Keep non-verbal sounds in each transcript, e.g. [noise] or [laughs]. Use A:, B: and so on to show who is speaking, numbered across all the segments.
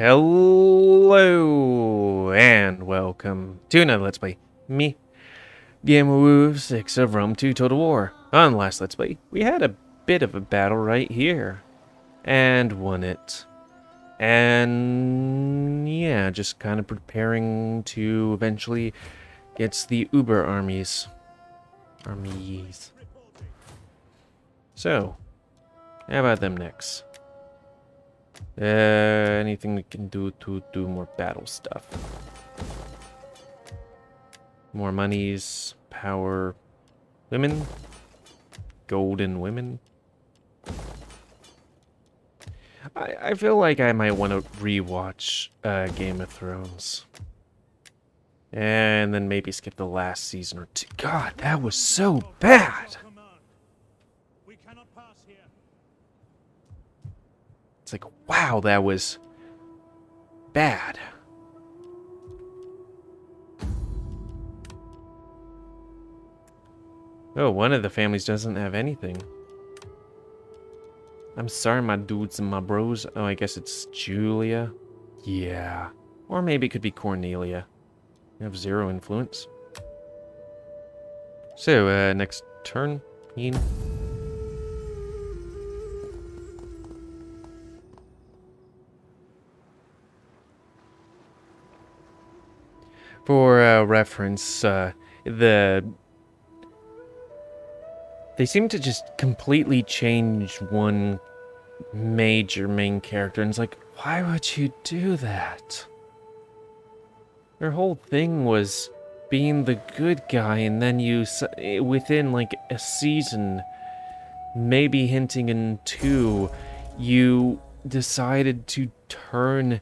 A: Hello and welcome to another Let's Play. Me, Gamer Wolf 6 of Rome 2 Total War. On last Let's Play, we had a bit of a battle right here. And won it. And yeah, just kind of preparing to eventually get the Uber armies. Armies. So, how about them next? Uh, anything we can do to do more battle stuff. More monies, power, women, golden women. I, I feel like I might want to rewatch uh, Game of Thrones. And then maybe skip the last season or two. God, that was so bad! It's like, wow, that was bad. Oh, one of the families doesn't have anything. I'm sorry, my dudes and my bros. Oh, I guess it's Julia. Yeah. Or maybe it could be Cornelia. You have zero influence. So, uh, next turn, Ian. For uh, reference, uh, the they seem to just completely change one major main character, and it's like, why would you do that? Their whole thing was being the good guy, and then you, within like a season, maybe hinting in two, you decided to turn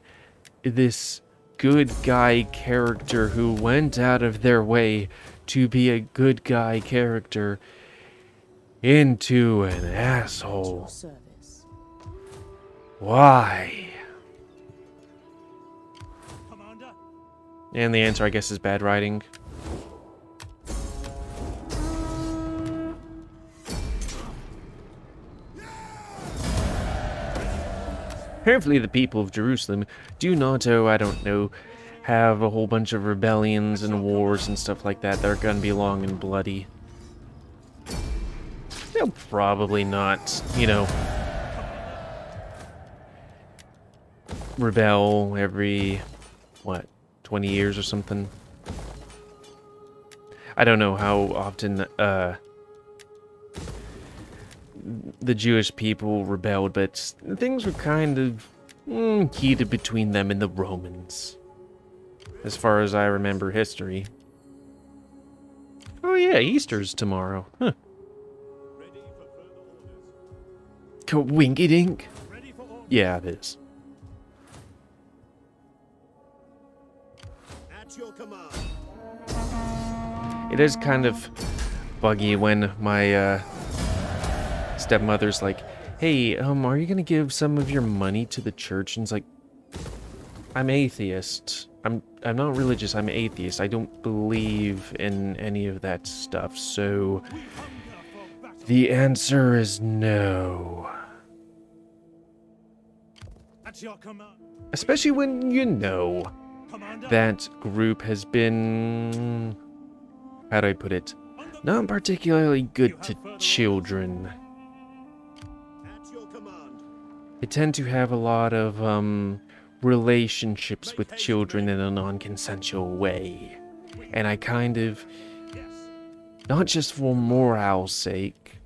A: this good guy character who went out of their way to be a good guy character into an asshole. Why? And the answer, I guess, is bad writing. Hopefully the people of Jerusalem do not, oh, I don't know, have a whole bunch of rebellions and wars and stuff like that that are to be long and bloody. They'll probably not, you know, rebel every, what, 20 years or something. I don't know how often, uh, the Jewish people rebelled, but things were kind of mm, heated between them and the Romans. As far as I remember history. Oh yeah, Easter's tomorrow. Huh. Winky dink? Yeah, it is. It is kind of buggy when my uh, stepmother's like, hey, um, are you gonna give some of your money to the church? And it's like, I'm atheist. I'm I'm not religious. I'm atheist. I don't believe in any of that stuff. So the answer is no. Especially when you know that group has been how do I put it? Not particularly good to children. They tend to have a lot of um, relationships with children in a non-consensual way. And I kind of, not just for morale's sake,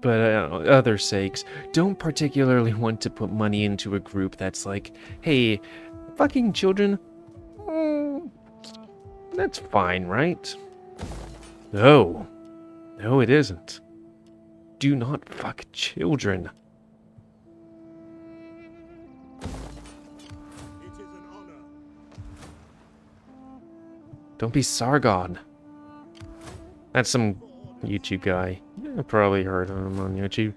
A: but uh, other sakes, don't particularly [laughs] want to put money into a group that's like, hey, fucking children, mm, that's fine, right? No. No, it isn't. Do not fuck children. Don't be Sargon. That's some YouTube guy. I probably heard of him on YouTube.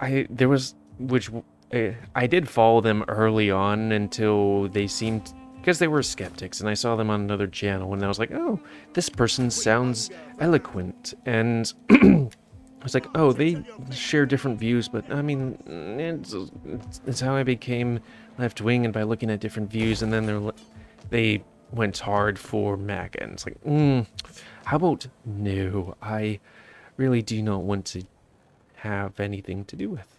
A: I there was which uh, I did follow them early on until they seemed because they were skeptics and I saw them on another channel and I was like, "Oh, this person sounds eloquent." And [clears throat] I was like, oh, they share different views, but I mean, it's, it's how I became left wing, and by looking at different views, and then they're they went hard for MAGA, and it's like, mm, how about no? I really do not want to have anything to do with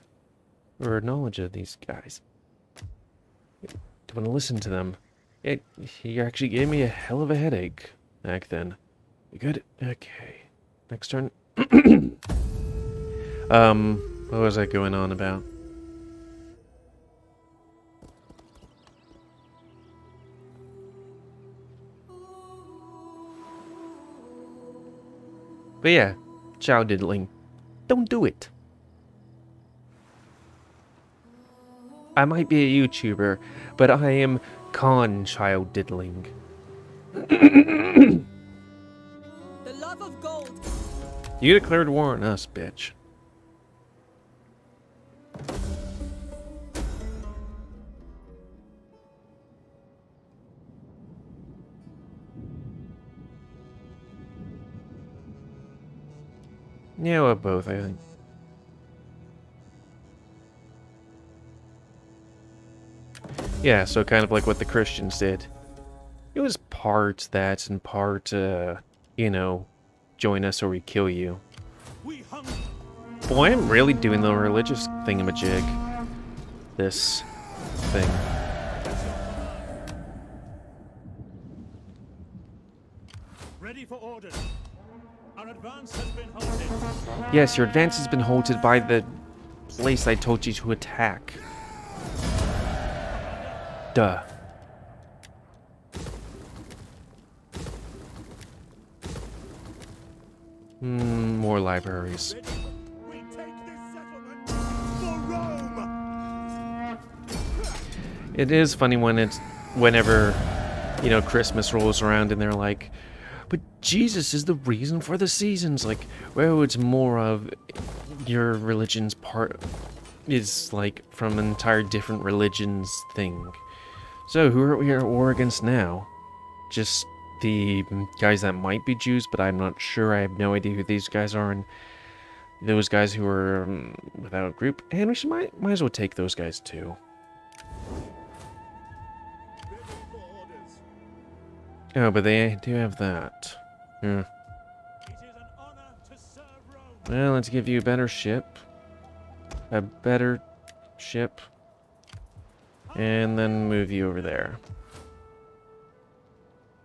A: or knowledge of these guys. Don't want to listen to them. It he actually gave me a hell of a headache back then. You good? Okay. Next turn. [clears throat] um, what was I going on about? But yeah, child diddling. Don't do it. I might be a YouTuber, but I am con child diddling.
B: the love of gold.
A: You declared war on us, bitch. Yeah, both, I think. Yeah, so kind of like what the Christians did. It was part that and part, uh, you know, join us or we kill you. Boy, I'm really doing the religious thingamajig. This thing.
C: Ready for orders.
A: Yes, your advance has been halted by the place I told you to attack. Duh. Hmm, more libraries. It is funny when it's whenever you know Christmas rolls around and they're like, "But Jesus is the reason for the seasons." Like, well, it's more of your religion's part is like from an entire different religion's thing. So who are we at war against now? Just the guys that might be Jews, but I'm not sure. I have no idea who these guys are, and those guys who are um, without a group. And we should might might as well take those guys too. Oh, but they do have that. Yeah.
C: It is an honor to serve Rome.
A: Well, let's give you a better ship. A better ship. And then move you over there.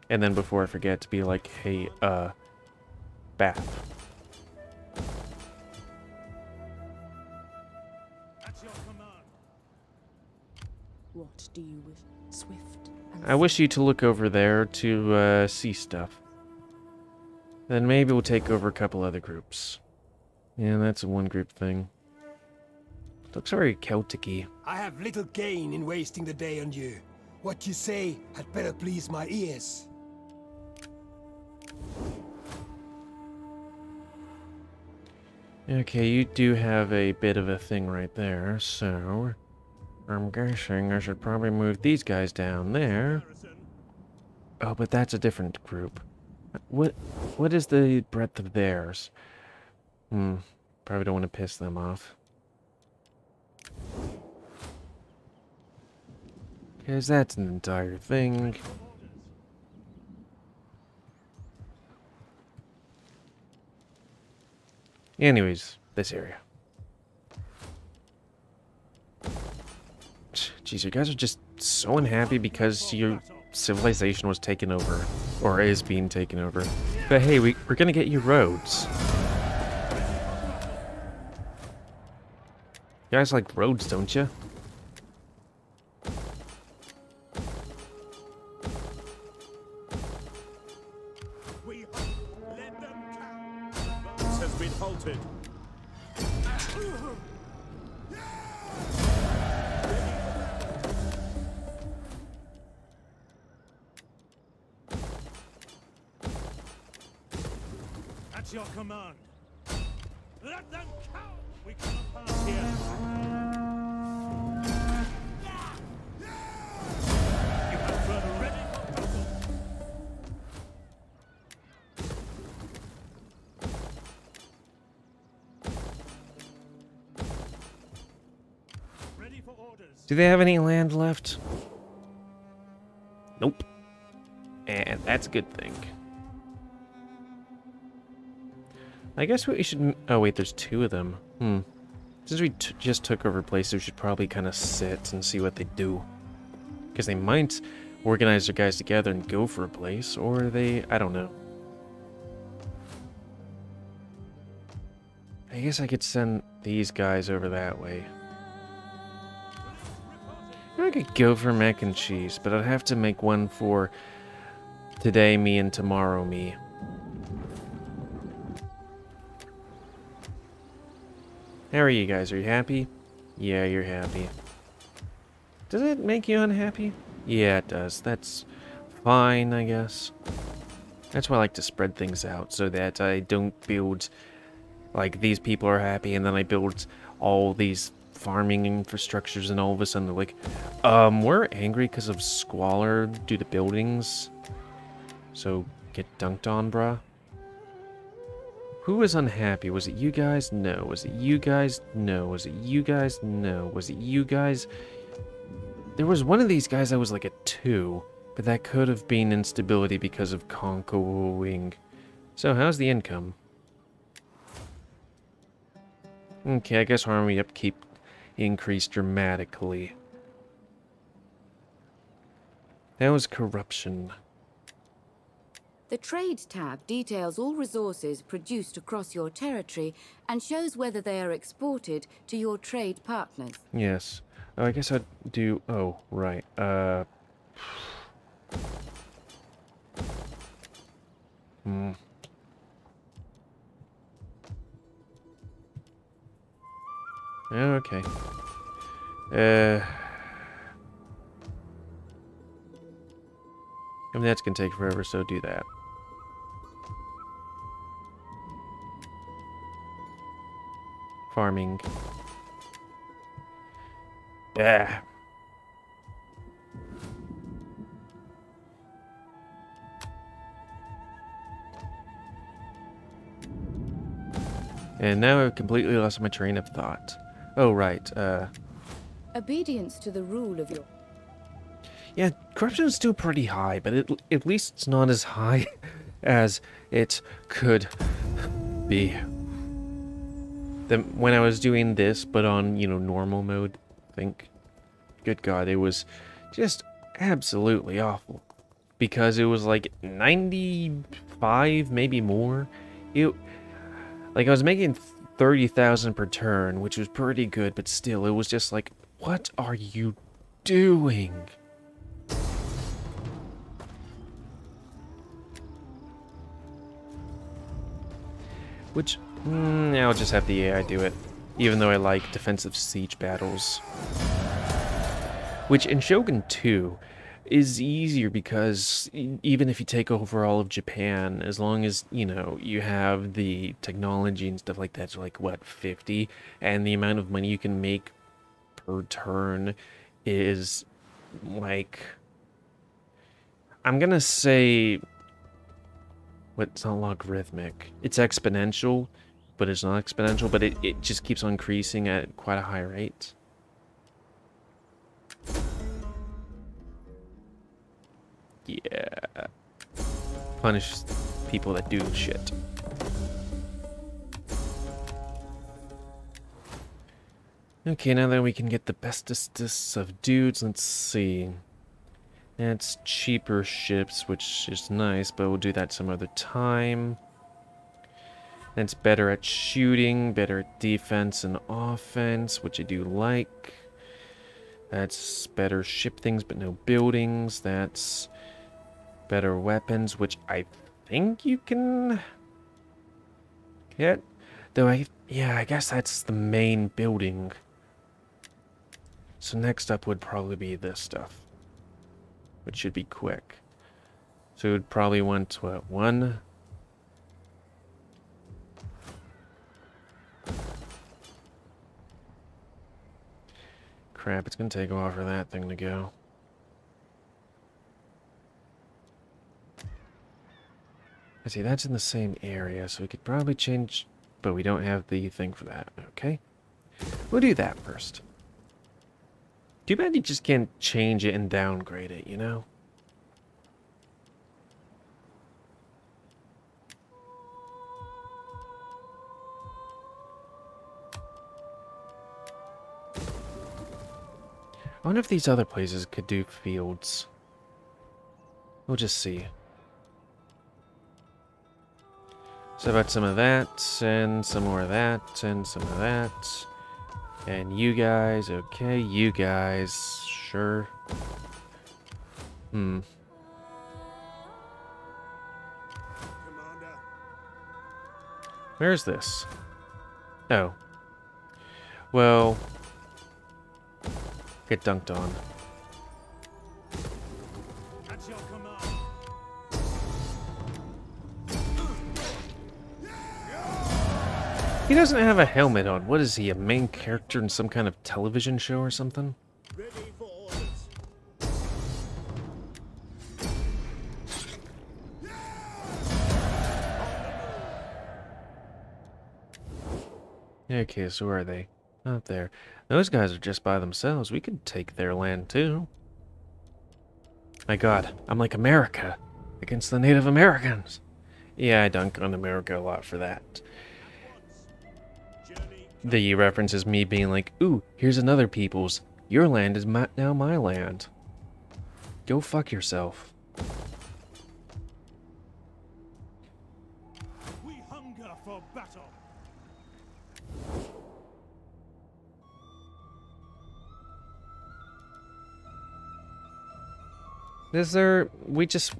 A: And then before I forget to be like, hey, uh, bath.
C: At your command.
B: What do you wish? Swift
A: I wish you to look over there to uh, see stuff. Then maybe we'll take over a couple other groups. Yeah, that's a one group thing. Looks very Celtic-y.
D: I have little gain in wasting the day on you. What you say had better please my ears.
A: Okay, you do have a bit of a thing right there, so... I'm guessing I should probably move these guys down there. Oh, but that's a different group. What what is the breadth of theirs? Hmm. Probably don't want to piss them off. Because that's an entire thing. Anyways, this area. Jeez, you guys are just so unhappy because your civilization was taken over. Or is being taken over. But hey, we, we're gonna get you roads. You guys like roads, don't you? Do they have any land left? Nope. And that's a good thing. I guess we should... Oh, wait, there's two of them. Hmm. Since we just took over places, we should probably kind of sit and see what they do. Because they might organize their guys together and go for a place, or they... I don't know. I guess I could send these guys over that way. I could go for mac and cheese, but I'd have to make one for today me and tomorrow me. How are you guys? Are you happy? Yeah, you're happy. Does it make you unhappy? Yeah, it does. That's fine, I guess. That's why I like to spread things out, so that I don't build, like, these people are happy, and then I build all these farming infrastructures, and all of a sudden they're like, um, we're angry because of squalor due to buildings. So, get dunked on, bruh. Who was unhappy? Was it you guys? No. Was it you guys? No. Was it you guys? No. Was it you guys? There was one of these guys that was like a 2, but that could have been instability because of conquering. So how's the income? Okay, I guess army upkeep increased dramatically. That was corruption.
E: The Trade tab details all resources produced across your territory and shows whether they are exported to your trade partners.
A: Yes. Oh, I guess I'd do... Oh, right. Uh... Hmm. Okay. Uh... I mean, that's gonna take forever, so do that. Farming. Yeah. And now I've completely lost my train of thought. Oh, right. Uh,
E: Obedience to the rule of your
A: yeah, corruption is still pretty high, but it, at least it's not as high [laughs] as it could be. Then when I was doing this, but on, you know, normal mode, I think, good God, it was just absolutely awful. Because it was like 95, maybe more. It, like I was making 30,000 per turn, which was pretty good, but still, it was just like, what are you doing? Which, mm, I'll just have the AI do it. Even though I like defensive siege battles. Which in Shogun 2 is easier because even if you take over all of Japan, as long as, you know, you have the technology and stuff like that, so like, what, 50? And the amount of money you can make per turn is like... I'm gonna say it's not logarithmic. It's exponential, but it's not exponential, but it, it just keeps on increasing at quite a high rate. Yeah. Punish people that do shit. Okay, now that we can get the bestest of dudes, let's see. That's cheaper ships, which is nice, but we'll do that some other time. That's better at shooting, better at defense and offense, which I do like. That's better ship things, but no buildings. That's better weapons, which I think you can get. Though I, yeah, I guess that's the main building. So next up would probably be this stuff which should be quick. So would probably want, what, one? Crap, it's gonna take a while for that thing to go. See, that's in the same area, so we could probably change, but we don't have the thing for that, okay? We'll do that first. Too bad you just can't change it and downgrade it, you know? I wonder if these other places could do fields. We'll just see. So about some of that, and some more of that, and some of that. And you guys, okay, you guys, sure. Hmm. Where's this? Oh. Well, get dunked on. He doesn't have a helmet on. What is he, a main character in some kind of television show or something? Okay, so where are they? Up there. Those guys are just by themselves. We could take their land too. My god, I'm like America against the Native Americans. Yeah, I dunk on America a lot for that.
C: Journey.
A: The reference is me being like, ooh, here's another people's. Your land is my, now my land. Go fuck yourself.
C: We hunger for battle.
A: Is there... We just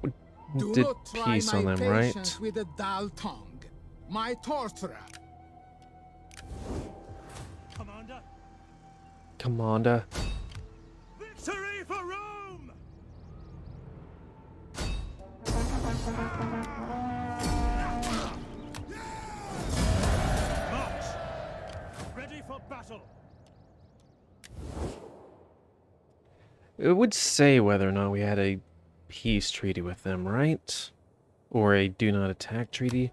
F: Do
A: did peace
F: my
A: on them, right?
F: patience with a dull tongue. My torturer.
C: Commander.
A: Commander.
C: Victory for Rome! March! Ready for battle!
A: It would say whether or not we had a peace treaty with them, right? Or a do not attack treaty.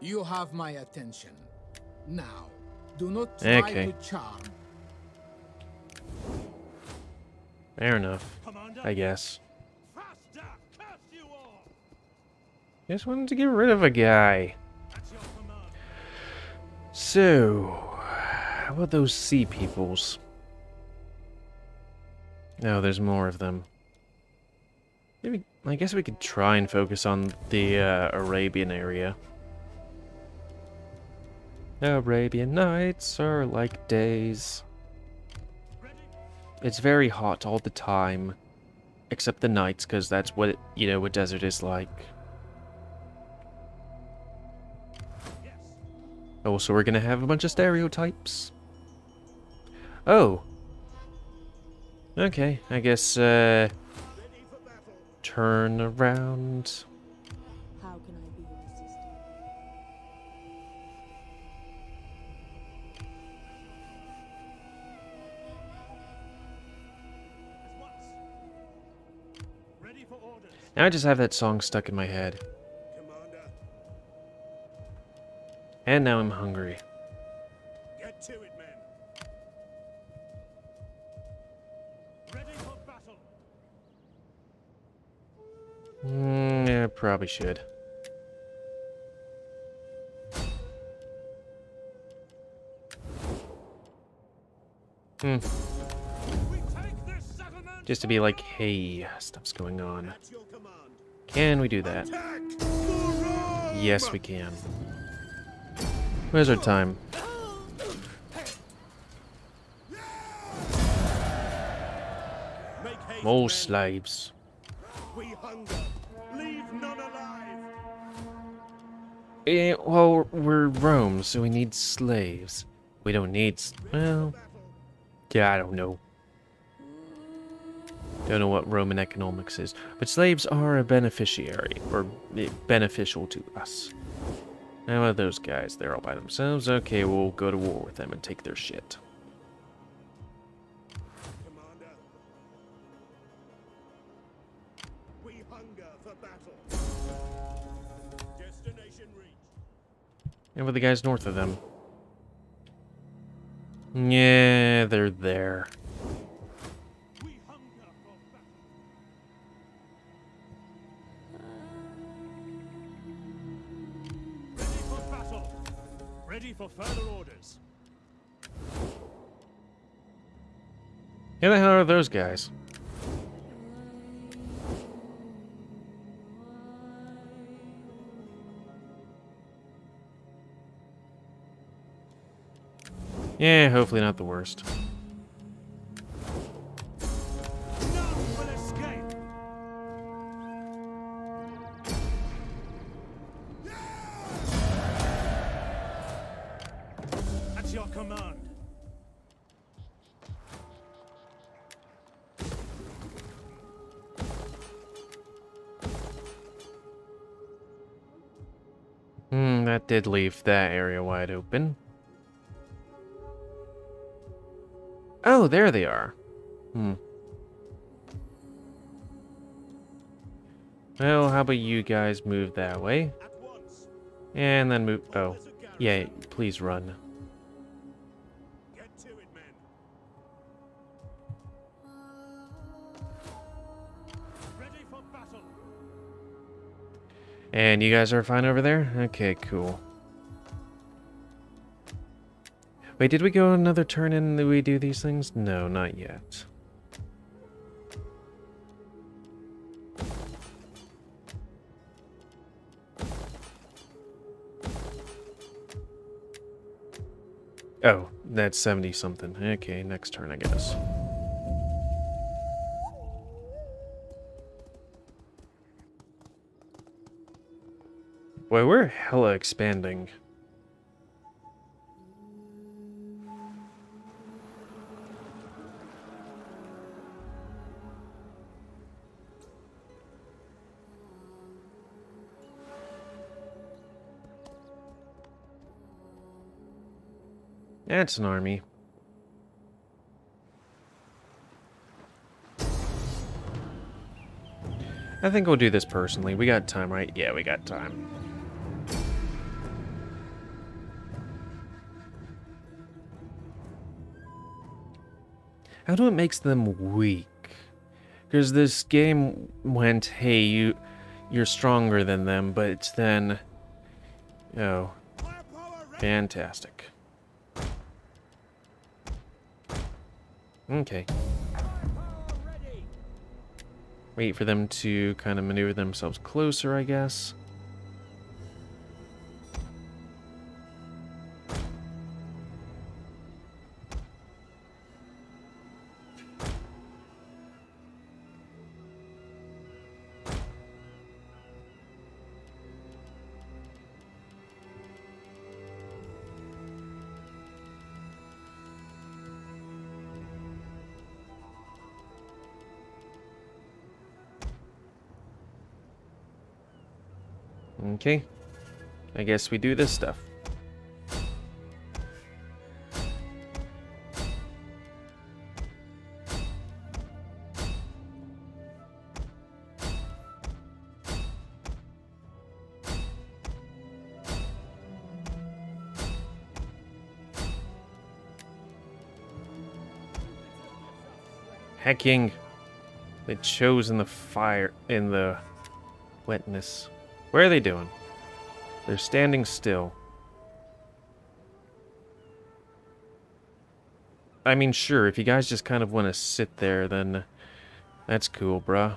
F: You have my attention. Now, do not try
A: Okay.
F: to charm.
A: Fair enough,
C: Commander.
A: I guess.
C: Faster! Curse you all!
A: Just wanted to get rid of a guy.
C: At your command.
A: So, how about those sea peoples? No, there's more of them. Maybe, I guess we could try and focus on the uh, Arabian area. Arabian nights are like days. It's very hot all the time. Except the nights, because that's what, you know, a desert is like. Oh, so we're gonna have a bunch of stereotypes. Oh. Okay, I guess, uh, turn around. Now I just have that song stuck in my head. And now I'm hungry.
C: Get to it, men. Ready for battle.
A: Mm, yeah, probably should. Hmm,
C: We take this settlement.
A: just to be like, hey, stuff's going on. Can we do that? Yes, we can. Where's our time? More slaves. Eh, well, we're Rome, so we need slaves. We don't need... Well, yeah, I don't know. Don't know what Roman economics is. But slaves are a beneficiary, or eh, beneficial to us. How about those guys? They're all by themselves? Okay, we'll go to war with them and take their shit. And with the guys north of them? Yeah, they're there.
C: For further orders.
A: Who the hell are those guys? Yeah, hopefully not the worst. That area wide open. Oh, there they are. Hmm. Well, how about you guys move that way? And then move... Oh. Yeah, please run. And you guys are fine over there? Okay, cool. Wait, did we go another turn in that we do these things? No, not yet. Oh, that's 70 something. Okay, next turn, I guess. Boy, we're hella expanding. That's an army. I think we'll do this personally. We got time, right? Yeah, we got time. How do it makes them weak? Because this game went, hey, you, you're stronger than them, but it's then, oh, fantastic. Okay. Wait for them to kind of maneuver themselves closer, I guess. Okay. I guess we do this stuff. Hacking. They chose in the fire, in the wetness. Where are they doing? They're standing still. I mean, sure, if you guys just kind of want to sit there, then that's cool, bruh.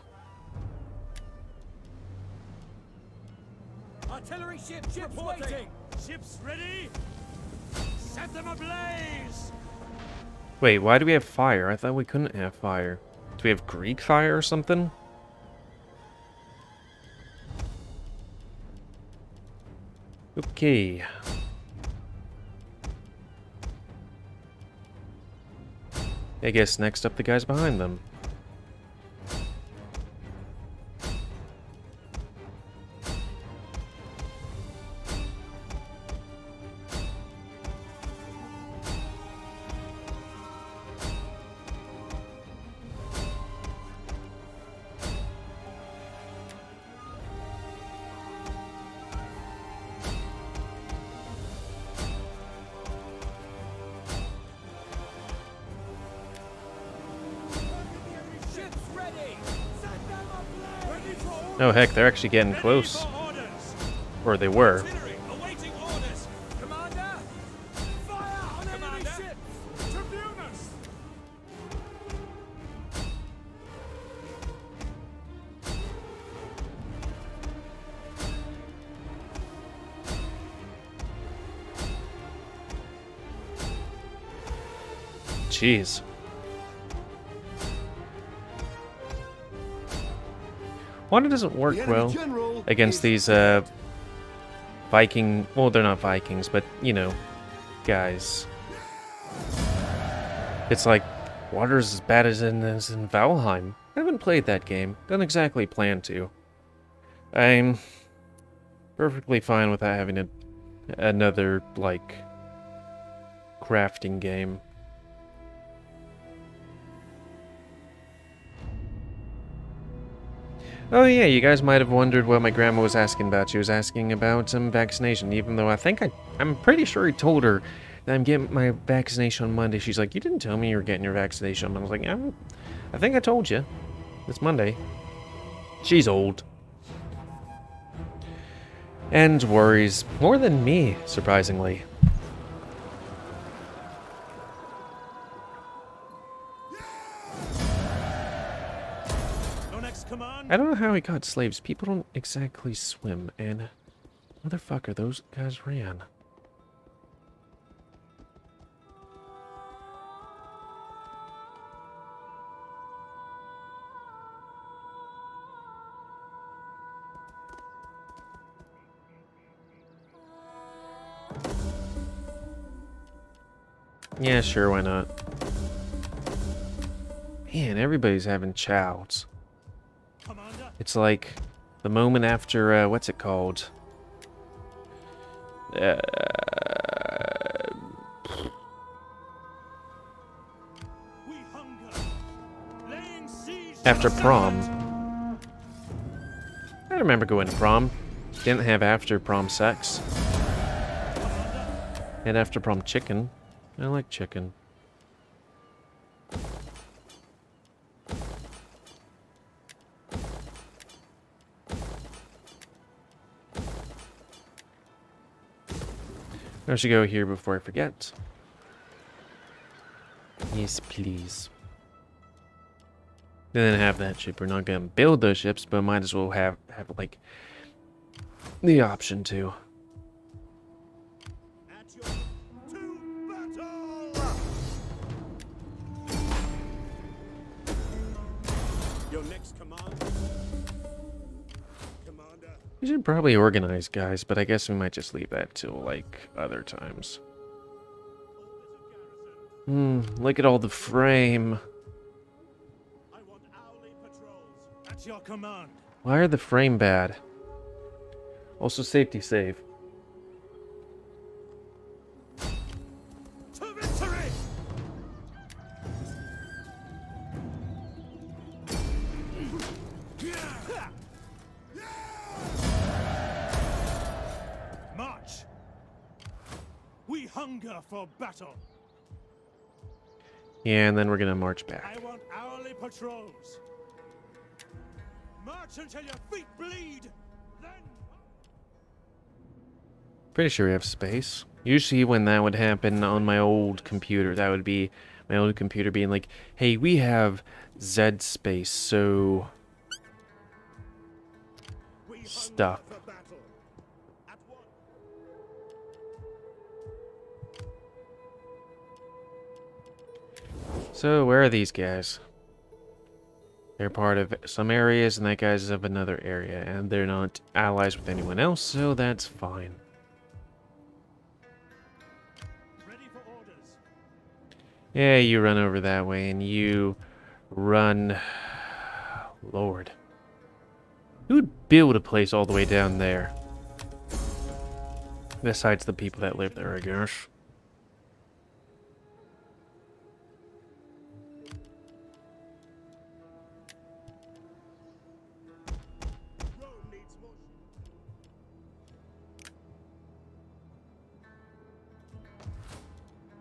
C: Artillery ship, ships waiting. Ships ready. Set them ablaze.
A: Wait, why do we have fire? I thought we couldn't have fire. Do we have Greek fire or something? Okay. I guess next up the guys behind them. Oh heck, they're actually getting close. Or they were. Jeez. Wanda doesn't work well against these uh, Viking. Well, they're not Vikings, but you know, guys. It's like water's as bad as in as in Valheim. I haven't played that game. Don't exactly plan to. I'm perfectly fine without having a, another like crafting game. Oh yeah, you guys might have wondered what my grandma was asking about. She was asking about some vaccination, even though I think I, I'm pretty sure I told her that I'm getting my vaccination on Monday. She's like, you didn't tell me you were getting your vaccination. I was like, yeah, I think I told you. It's Monday. She's old. And worries more than me, surprisingly. I don't know how he got slaves. People don't exactly swim, and motherfucker, those guys ran. Yeah, sure, why not? Man, everybody's having chows. It's like the moment after uh, what's it called? Uh, after prom. I remember going to prom. Didn't have after prom sex. Had after prom chicken. I like chicken. I should go here before I forget. Yes, please. Then have that ship. We're not gonna build those ships, but might as well have have like the option to. We should probably organize, guys, but I guess we might just leave that till like other times. Hmm, look at all the frame. Why are the frame bad? Also, safety save.
C: Hunger for battle.
A: Yeah, and then we're gonna march
C: I
A: back.
C: want hourly patrols. March until your feet bleed. Then
A: Pretty sure we have space. Usually when that would happen on my old computer, that would be my old computer being like, hey, we have Z space, so Stuff. So, where are these guys? They're part of some areas, and that guy's of another area, and they're not allies with anyone else, so that's fine.
C: Ready for orders.
A: Yeah, you run over that way, and you run... [sighs] Lord. Who would build a place all the way down there? Besides the people that live there, I guess.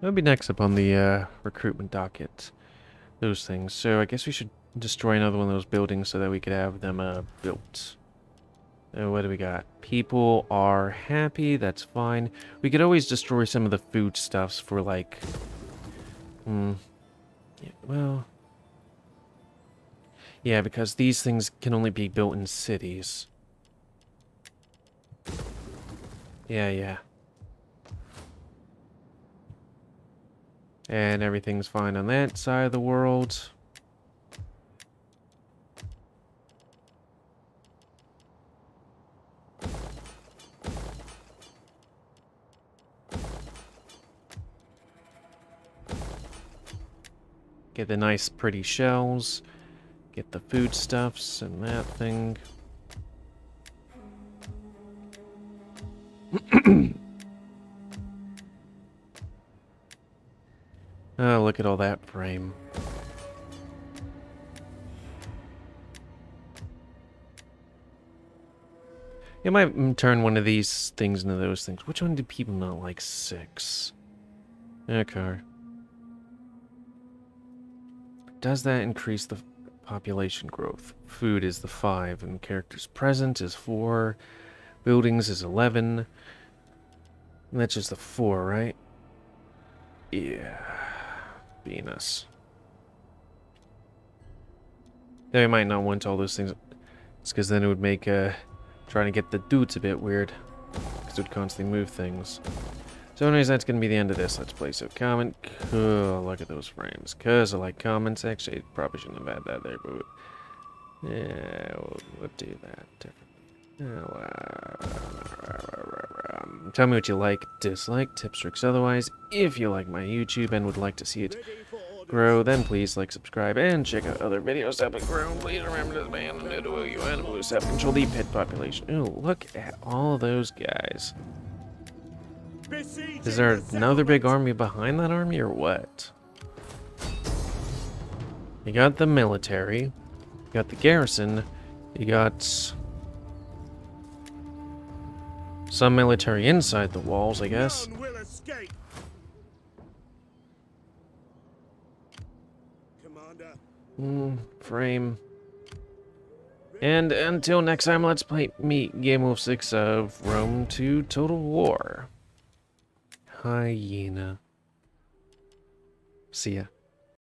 A: That'll be next up on the uh, recruitment docket. Those things. So I guess we should destroy another one of those buildings so that we could have them uh, built. Uh, what do we got? People are happy. That's fine. We could always destroy some of the foodstuffs for like... Hmm. Yeah, well... Yeah, because these things can only be built in cities. Yeah, yeah. And everything's fine on that side of the world. Get the nice pretty shells. Get the foodstuffs and that thing. [clears throat] [clears throat] oh, look at all that frame. You might turn one of these things into those things. Which one do people not like? Six. Okay. Does that increase the population growth? Food is the 5, and characters present is 4. Buildings is 11. And that's just the 4, right? Yeah. Venus. They might not want all those things. It's because then it would make uh, trying to get the dudes a bit weird. Because it would constantly move things. So anyways, that's going to be the end of this Let's Play. So comment, oh, look at those frames. Because I like comments. Actually, probably shouldn't have had that there, but yeah, we'll, we'll do that tell me what you like, dislike, tips, tricks, otherwise. If you like my YouTube and would like to see it grow, then please like, subscribe, and check out other videos that have been grown. Please remember this man and do you and blue control the pit population. Ooh, look at all those guys. Is there another big army behind that army or what? You got the military, you got the garrison, you got some military inside the walls, I guess. Mm, frame. And until next time, let's play meet GamerWolfSix of Rome 2 Total War hyena. See ya.